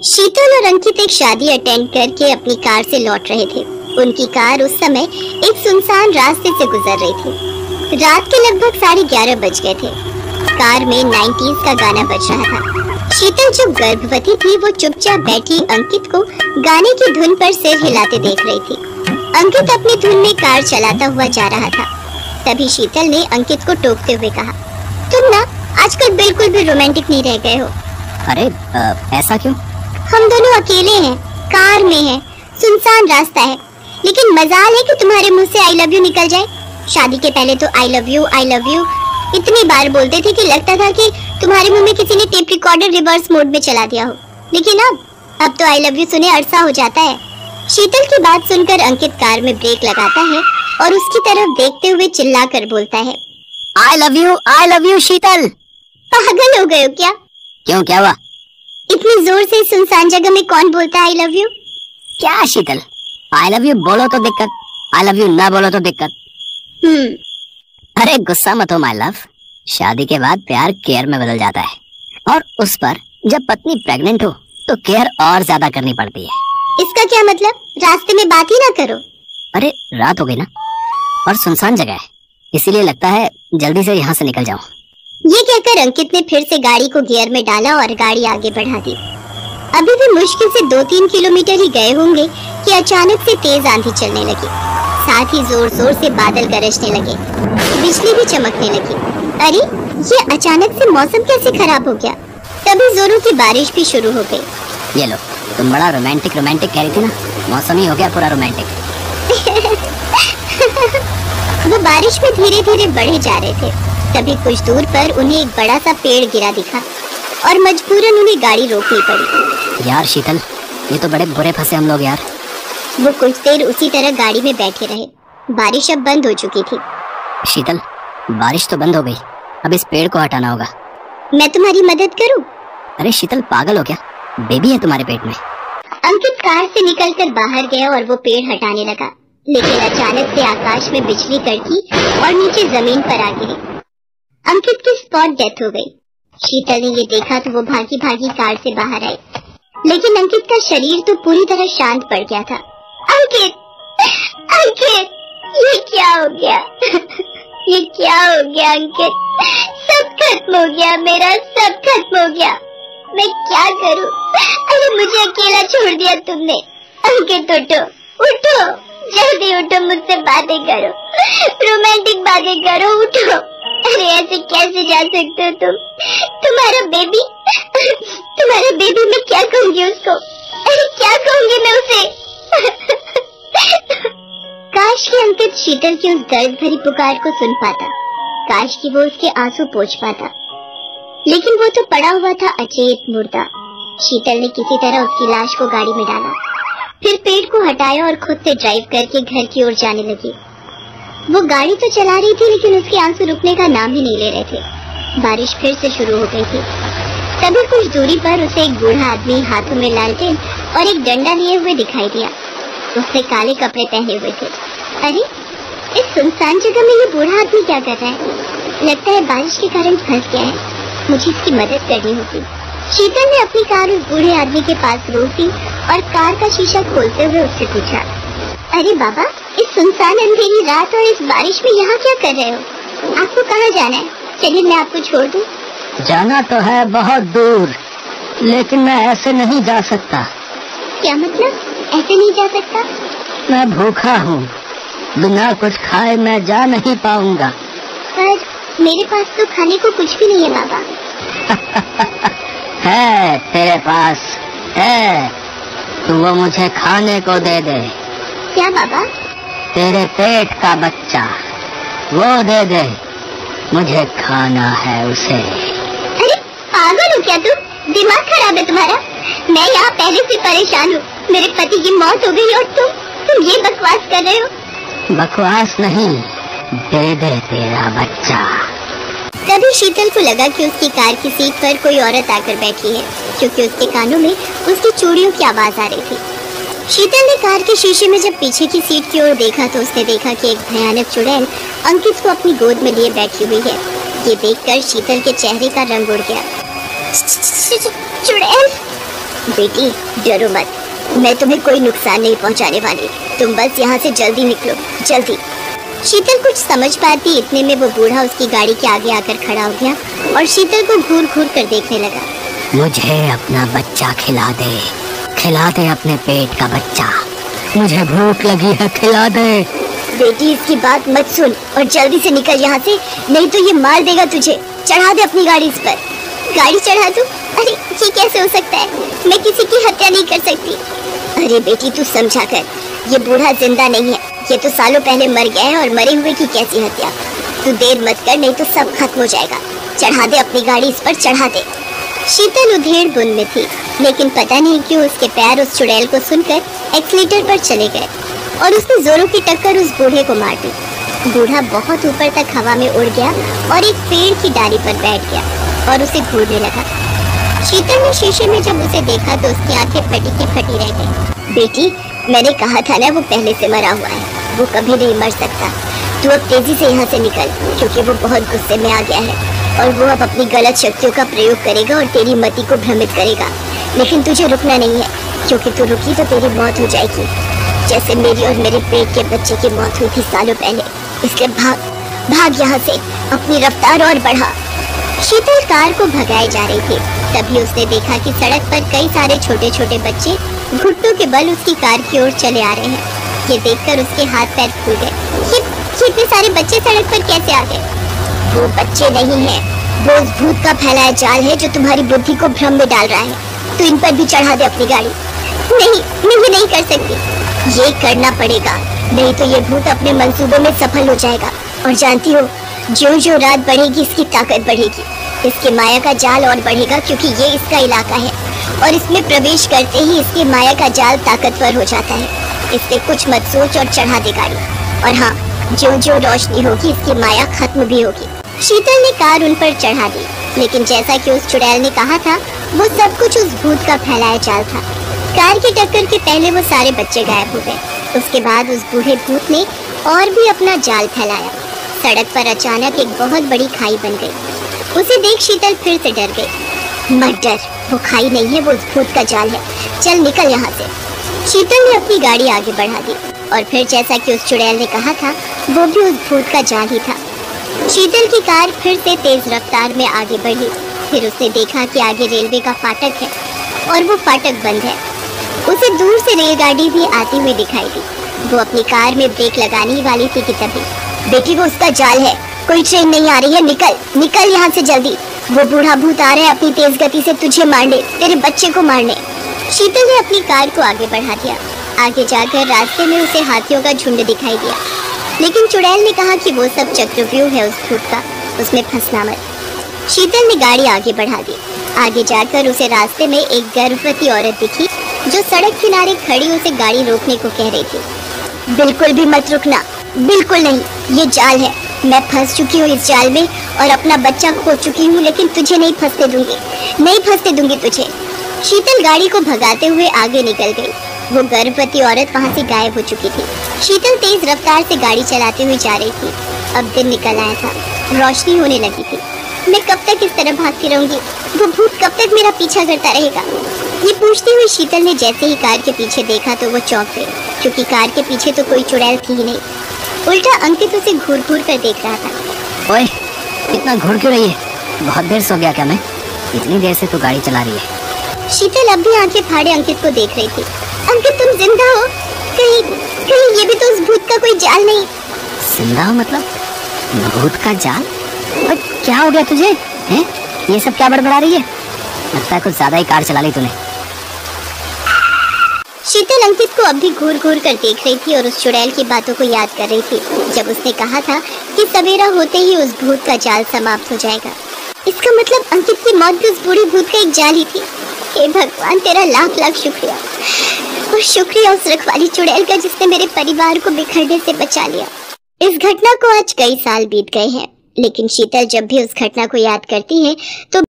शीतल और अंकित एक शादी अटेंड करके अपनी कार से लौट रहे थे। उनकी कार उस समय एक सुनसान रास्ते से गुजर रही थी। रात के लगभग साढ़े ग्यारह बज गए थे। कार में नाइन्टीज का गाना बज रहा था। शीतल जब गर्भवती थी वो चुपचाप बैठी अंकित को गाने की धुन पर सिर हिलाते देख रही थी। अंकित अपनी धुन में कार चलाता हुआ जा रहा था। तभी शीतल ने अंकित को टोकते हुए कहा तुम ना आजकल बिल्कुल भी रोमांटिक नहीं रह गए हो। अरे आ, ऐसा क्यों? हम दोनों अकेले हैं कार में हैं सुनसान रास्ता है। लेकिन मजाल है कि तुम्हारे मुँह से आई लव यू निकल जाए। शादी के पहले तो I love you I love you इतनी बार बोलते थे कि लगता था कि तुम्हारे मुँह में किसी ने टेप रिकॉर्डर रिवर्स मोड में चला दिया हो। लेकिन अब अब तो आई लव यू सुने अरसा हो जाता है। शीतल की बात सुनकर अंकित कार में ब्रेक लगाता है और उसकी तरफ़ देखते हुए चिल्ला कर बोलता है I love you I love you Sheetal. पागल हो गए हो क्या? क्यों क्या हुआ? इतनी ज़ोर से सुनसान जगह में कौन बोलता है आई लव यू क्या शीतल? आई लव यू बोलो तो दिक्कत। आई लव यू ना बोलो तो दिक्कत। हम्म। अरे गुस्सा मत हो माई लव शादी के बाद प्यार केयर में बदल जाता है। और उस पर जब पत्नी प्रेग्नेंट हो तो केयर और ज़्यादा करनी पड़ती है। इसका क्या मतलब? रास्ते में बात ही ना करो। अरे रात हो गई ना। और सुनसान जगह है। इसीलिए लगता है जल्दी से यहाँ से निकल जाऊँ। ये कहकर अंकित ने फिर से गाड़ी को गियर में डाला और गाड़ी आगे बढ़ा दी अभी भी मुश्किल से दो तीन किलोमीटर ही गए होंगे कि अचानक से तेज आंधी चलने लगी। साथ ही ज़ोर ज़ोर से बादल गरजने लगे। बिजली भी चमकने लगी। अरे ये अचानक से मौसम कैसे खराब हो गया? तभी जोरों की बारिश भी शुरू हो गई। ये लो तुम बड़ा रोमांटिक रोमांटिक कह रही थी ना? मौसम ही हो गया पूरा रोमांटिक वो बारिश में धीरे धीरे बढ़े जा रहे थे। तभी कुछ दूर पर उन्हें एक बड़ा सा पेड़ गिरा दिखा और मजबूरन उन्हें गाड़ी रोकनी पड़ी। यार शीतल ये तो बड़े बुरे फंसे हम लोग यार। वो कुछ देर उसी तरह गाड़ी में बैठे रहे। बारिश अब बंद हो चुकी थी। शीतल बारिश तो बंद हो गई। अब इस पेड़ को हटाना होगा। मैं तुम्हारी मदद करूँ? अरे शीतल पागल हो क्या? बेबी है तुम्हारे पेट में। अंकित कार से निकलकर बाहर गया और वो पेड़ हटाने लगा। लेकिन अचानक से आकाश में बिजली कड़की और नीचे ज़मीन पर आ गिरी। अंकित की स्पॉट डेथ हो गई। शीतल ने ये देखा तो वो भागी भागी कार से बाहर आई। लेकिन अंकित का शरीर तो पूरी तरह शांत पड़ गया था। अंकित! अंकित! ये क्या हो गया? ये क्या हो गया, अंकित? सब खत्म हो गया, मेरा सब खत्म हो गया। मैं क्या करूँ? अरे मुझे अकेला छोड़ दिया तुमने। अंकित, उठो। उठो! जल्दी उठो, मुझसे बातें करो। रोमांटिक बातें करो, उठो। अरे, ऐसे कैसे जा सकते हो तुम? तुम्हारा बेबी तुम्हारा बेबी मैं क्या कहूँगी उसको? अरे, क्या कहूँगी मैं उसे? काश कि अंकित शीतल की उस दर्द भरी पुकार को सुन पाता। काश कि वो उसके आँसू पोछ पाता। लेकिन वो तो पड़ा हुआ था अचेत मुर्दा। शीतल ने किसी तरह उसकी लाश को गाड़ी में डाला। फिर पेड़ को हटाया और खुद से ड्राइव करके घर की ओर जाने लगी। वो गाड़ी तो चला रही थी, लेकिन उसके आँसू रुकने का नाम ही नहीं ले रहे थे। बारिश फिर से शुरू हो गई थी। तभी कुछ दूरी पर उसे एक बूढ़ा आदमी हाथों में लालटेन और एक डंडा लिए हुए दिखाई दिया। उसने काले कपड़े पहने हुए थे। अरे, इस सुनसान जगह में ये बूढ़ा आदमी क्या कर रहा है? लगता है बारिश के कारण फंस गया है। मुझे इसकी मदद करनी होगी। शीतल ने अपनी कार उस बूढ़े आदमी के पास रोक दी और कार का शीशा खोलते हुए उससे पूछा, अरे बाबा इस सुनसान अंधेरी रात और इस बारिश में यहाँ क्या कर रहे हो? आपको कहाँ जाना है? चलिए मैं आपको छोड़ दूँ। जाना तो है बहुत दूर लेकिन मैं ऐसे नहीं जा सकता। क्या मतलब? ऐसे नहीं जा सकता? मैं भूखा हूँ। बिना कुछ खाए मैं जा नहीं पाऊँगा। पर मेरे पास तो खाने को कुछ भी नहीं है बाबा। है तेरे पास है। तू वो मुझे खाने को दे दे। क्या बाबा? तेरे पेट का बच्चा। वो दे दे। मुझे खाना है उसे। अरे पागल हो क्या तू? दिमाग खराब है तुम्हारा। मैं यहाँ पहले से परेशान हूँ। मेरे पति की मौत हो गई और तुम तुम ये बकवास कर रहे हो। बकवास नहीं दे दे तेरा बच्चा। तभी शीतल को लगा कि उसकी कार की सीट पर कोई औरत आकर बैठी है क्योंकि उसके कानों में उसकी चूड़ियों की आवाज़ आ रही थी। शीतल ने कार के शीशे में जब पीछे की सीट की ओर देखा तो उसने देखा कि एक भयानक चुड़ैल अंकित को अपनी गोद में लिए बैठी हुई है। ये देखकर शीतल के चेहरे का रंग उड़ गया। चुड़ैल? बेटी, डरो मत। मैं तुम्हें कोई नुकसान नहीं पहुँचाने वाली। तुम बस यहाँ से जल्दी निकलो। जल्दी। शीतल कुछ समझ पाती इतने में वो बूढ़ा उसकी गाड़ी के आगे आकर खड़ा हो गया और शीतल को घूर घूर कर देखने लगा। मुझे अपना बच्चा खिला दे। खिला दे अपने पेट का बच्चा। मुझे भूख लगी है, खिला दे। बेटी, इसकी बात मत सुन और जल्दी से निकल यहाँ से, नहीं तो ये मार देगा तुझे। चढ़ा दे अपनी गाड़ी इस पर। गाड़ी चढ़ा दू? अरे, ये कैसे हो सकता है? मैं किसी की हत्या नहीं कर सकती। अरे बेटी, तू समझा कर। ये बूढ़ा ज़िंदा नहीं है। ये तो सालों पहले मर गया है और मरे हुए की कैसी हत्या? तू देर मत कर, नहीं तो सब खत्म हो जाएगा। चढ़ा दे अपनी गाड़ी इस पर, चढ़ा दे। शीतल उधेड़ बुन में थी। लेकिन पता नहीं क्यों उसके पैर उस चुड़ैल को सुनकर एक्सलेटर पर चले गए और उसने जोरों की टक्कर उस बूढ़े को मार दी। बूढ़ा बहुत ऊपर तक हवा में उड़ गया और एक पेड़ की डाली पर बैठ गया और उसे घूरने लगा। शीतल ने शीशे में जब उसे देखा तो उसकी आँखें फटी की फटी रह गई। बेटी, मैंने कहा था ना वो पहले से मरा हुआ है। वो कभी नहीं मर सकता। तू अब तेज़ी से यहाँ से निकल, क्योंकि वो बहुत गुस्से में आ गया है और वो अब अपनी गलत शक्तियों का प्रयोग करेगा और तेरी मति को भ्रमित करेगा। लेकिन तुझे रुकना नहीं है क्योंकि तू रुकी तो तेरी मौत हो जाएगी। जैसे मेरी और मेरे पेट के बच्चे की मौत हुई थी सालों पहले इसलिए भाग भाग यहाँ से अपनी रफ्तार और बढ़ा। शीतल कार को भगाए जा रही थी। तभी उसने देखा कि सड़क पर कई सारे छोटे छोटे बच्चे घुट्टों के बल उसकी कार की ओर चले आ रहे हैं। ये देखकर उसके हाथ पैर फूल गए। ये, इतने सारे बच्चे सड़क पर कैसे आ गए? वो बच्चे नहीं है। वो भूत का फैलाया जाल है जो तुम्हारी बुद्धि को भ्रम में डाल रहा है। तो इन पर भी चढ़ा दे अपनी गाड़ी। नहीं, मैं ये नहीं कर सकती। ये करना पड़ेगा। नहीं तो ये भूत अपने मंसूबों में सफल हो जाएगा। और जानती हो जो जो रात बढ़ेगी, इसकी ताकत बढ़ेगी। इसके माया का जाल और बढ़ेगा क्योंकि ये इसका इलाका है। और इसमें प्रवेश करते ही इसके माया का जाल ताकतवर हो जाता है। इससे कुछ मत सोच और चढ़ा दे गाड़ी। और हाँ जो जो रोशनी होगी, इसकी माया खत्म भी होगी। शीतल ने कार उन पर चढ़ा दी। लेकिन जैसा कि उस चुड़ैल ने कहा था, वो सब कुछ उस भूत का फैलाया जाल था। कार की टक्कर के पहले वो सारे बच्चे गायब हो गए। उसके बाद उस बूढ़े भूत ने और भी अपना जाल फैलाया। सड़क पर अचानक एक बहुत बड़ी खाई बन गई। उसे देख शीतल फिर से डर गई। मत डर, वो खाई नहीं है, वो उस भूत का जाल है। चल निकल यहाँ से। शीतल ने अपनी गाड़ी आगे बढ़ा दी और फिर जैसा कि उस चुड़ैल ने कहा था, वो भी उस भूत का जाल ही था। शीतल की कार फिर से तेज रफ्तार में आगे बढ़ी। फिर उसने देखा कि आगे रेलवे का फाटक है और वो फाटक बंद है। उसे दूर से रेलगाड़ी भी आती हुई दिखाई दी। वो अपनी कार में ब्रेक लगाने वाली थी कि तभी। बेटी, वो उसका जाल है। कोई ट्रेन नहीं आ रही है। निकल निकल यहाँ से जल्दी। वो बूढ़ा भूत आ रहा है अपनी तेज गति से तुझे मारने, तेरे बच्चे को मारने। शीतल ने अपनी कार को आगे बढ़ा दिया। आगे जाकर रास्ते में उसे हाथियों का झुंड दिखाई दिया। लेकिन चुड़ैल ने कहा कि वो सब चक्रव्यूह है उस भूत का। उसमें फंसना मत। शीतल ने गाड़ी आगे बढ़ा दी। आगे जाकर उसे रास्ते में एक गर्भवती औरत दिखी, जो सड़क किनारे खड़ी उसे गाड़ी रोकने को कह रही थी। बिल्कुल भी मत रुकना। बिल्कुल नहीं। ये जाल है। मैं फंस चुकी हूँ इस जाल में और अपना बच्चा खो चुकी हूँ, लेकिन तुझे नहीं फंसने दूँगी। नहीं फंसने दूँगी तुझे। शीतल गाड़ी को भगाते हुए आगे निकल गई। वो गर्भवती औरत वहाँ से गायब हो चुकी थी। शीतल तेज रफ्तार से गाड़ी चलाते हुए जा रही थी। अब दिन निकल आया था। रोशनी होने लगी थी। मैं कब तक इस तरह भागती रहूँगी? वो भूत कब तक मेरा पीछा करता रहेगा? ये पूछते हुए शीतल ने जैसे ही कार के पीछे देखा तो वो चौंक गई क्योंकि कार के पीछे तो कोई चुड़ैल थी ही नहीं। उल्टा अंकित उसे घूर घूर कर देख रहा था। ओए इतना घूर क्यों रही है? बहुत देर सो गया क्या मैं? इतनी देर से तू गाड़ी चला रही है। शीतल अब भी आँखें फाड़े अंकित को देख रही थी। अंकित तुम ज़िंदा हो? कहीं कहीं ये भी तो उस भूत का कोई जाल नहीं। ज़िंदा हो मतलब? भूत का जाल? और क्या हो गया तुझे हैं? ये सब क्या बड़बड़ा रही है? लगता है कुछ ज़्यादा ही कार चला ली तूने। शीतल अंकित को अब भी घूर घूर कर देख रही थी और उस चुड़ैल की बातों को याद कर रही थी जब उसने कहा था कि सवेरा होते ही उस भूत का जाल समाप्त हो जाएगा। इसका मतलब अंकित की मौत भी उस बूढ़े भूत का एक जाल ही थी। हे भगवान तेरा लाख लाख शुक्रिया। और शुक्रिया उस रखवाली चुड़ैल का जिसने मेरे परिवार को बिखरने से बचा लिया। इस घटना को आज कई साल बीत गए हैं, लेकिन शीतल जब भी उस घटना को याद करती है तो